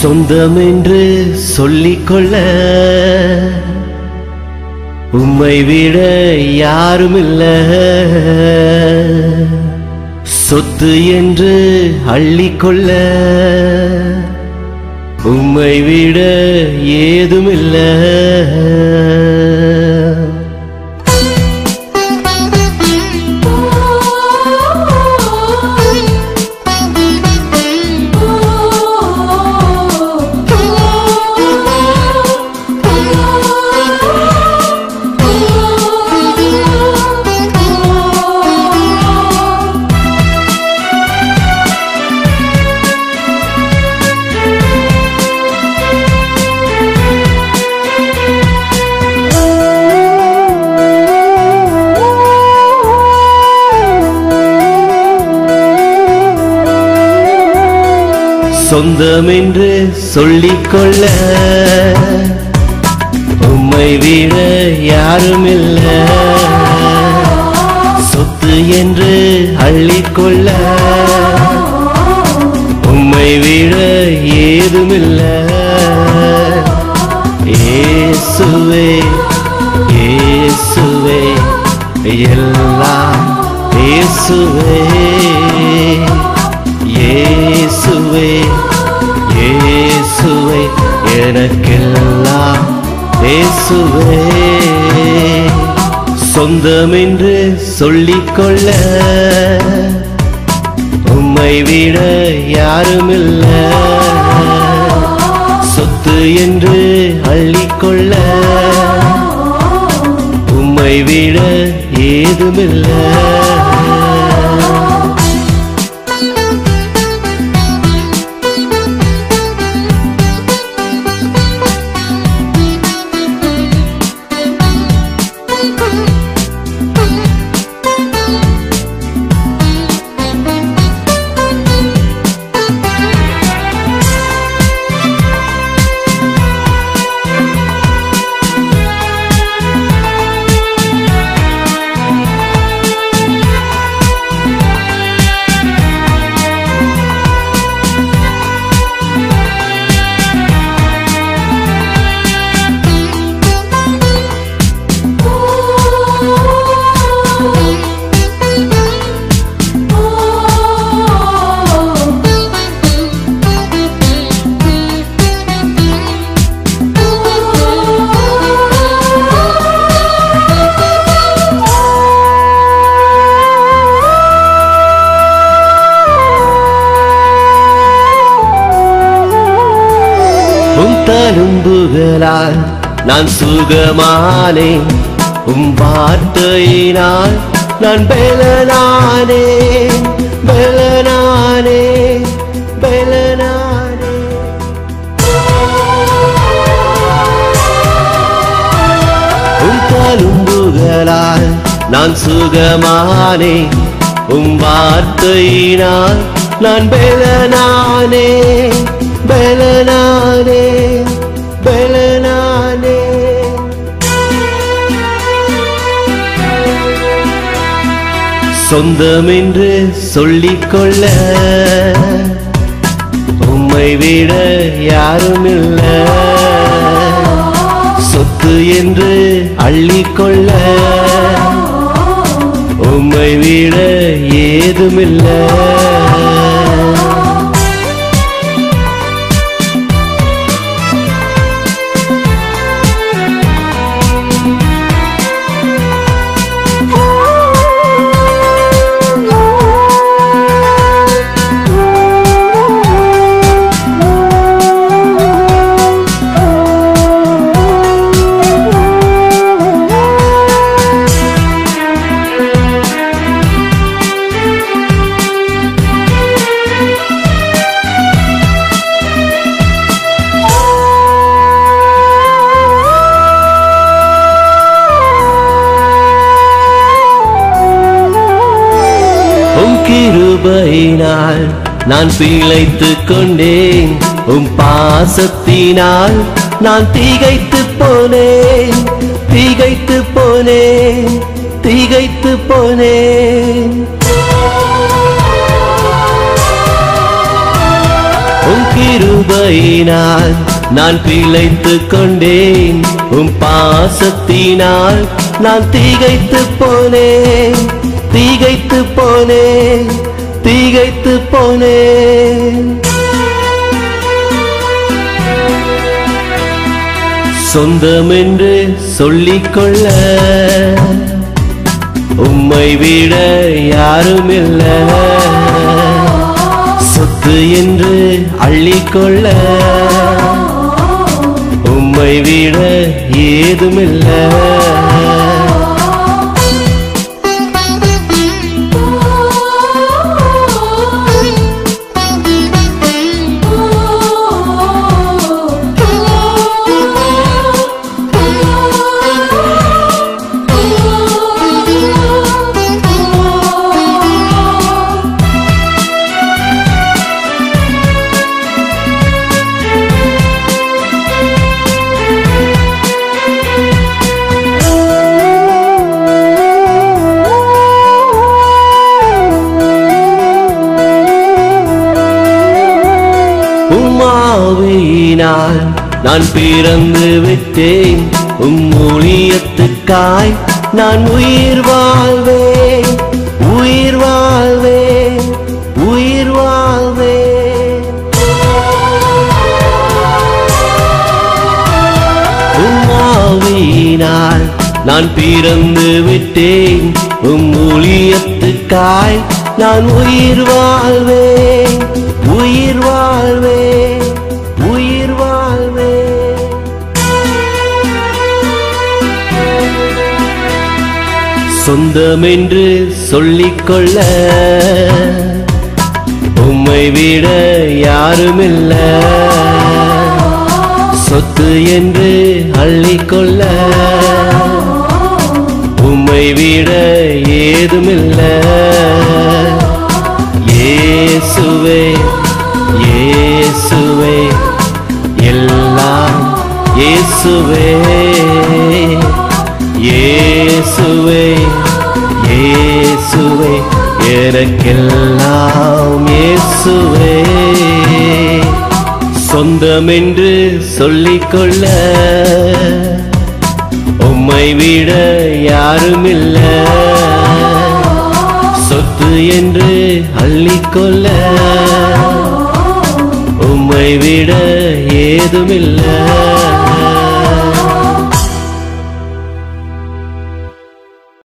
சொந்தம் என்று சொல்லிக்கொள்ள உம்மை விட யாரும் இல்ல சொத்து என்று அள்ளிக்கொள்ள உம்மை விட ஏதுமில்லை. சொந்தம் என்று சொல்லிக்கொள்ள உம்மை விட யாருமில்ல. சொத்து என்று அள்ளிக்கொள்ள உம்மை விட ஏதுமில்ல. ஏசுவே ஏசுவே எல்லாம் இயேசுவே. இயேசுவே இயேசுவே எனக்கெல்லாம் இயேசுவே. சொந்தம் என்று சொல்லிக்கொள்ள உம்மை விட யாருமில்ல. சொத்து என்று அள்ளிக்கொள்ள உம்மை விட ஏதுமில்லை. தழும்புகளால் நான் சுகமானே உம் வார்த்தையினால் நான் பெலனானே பெலனானே பெலனானே. உம் தழும்புகளால் நான் சுகமானே உம் வார்த்தையினால் நான் பெலனானே பெலனானே. சொந்தம் என்று சொல்லிக்கொள்ள உம்மை விட யாரும் இல்ல சொத்து என்று அள்ளிக்கொள்ள உம்மை விட ஏதுமில்லை. நாள் நான் பிழைத்துக் கொண்டேன். உம் பாசத்தினால் நான் திகைத்து போனேன். திகைத்து போனேன். திகைத்து போனேன். உம் கிருபையினால் நான் பிழைத்துக் கொண்டேன். உம் பாசத்தினால் நான் திகைத்து போனேன். திகைத்து போனேன். திகைத்து போனேன். சொந்தமென்று சொல்லிக்கொள்ள உம்மை விட யாரும் இல்ல சொத்து என்று அள்ளிக்கொள்ள உம்மை விட ஏதுமில்லை. நான் பிறந்து விட்டேன். உம் ஊழியத்துக்காய் நான் உயிர் வாழ்வேன். உயிர் வாழ்வேன். உயிர் வாழ்வேன். உம்மாவினால் நான் பிறந்து விட்டேன். உம் ஊழியத்துக்காய் நான் உயிர் வாழ்வேன். உயிர் வாழ்வேன். சொந்தம் என்று சொல்லிக்கொள்ள உம்மை விட யாருமில்ல. சொத்து என்று அள்ளிக்கொள்ள உம்மை விட ஏதுமில்ல. ஏசுவே இயேசுவே எல்லாம் இயேசுவே இயேசுவே இயேசுவே. எனக்கெல்லாம் இயேசுவே. சொந்தம் என்று சொல்லிக்கொள்ள உம்மை விட யாருமில்ல. சொத்து என்று அள்ளிக்கொள்ள உம்மை விட ஏதுமில்லை.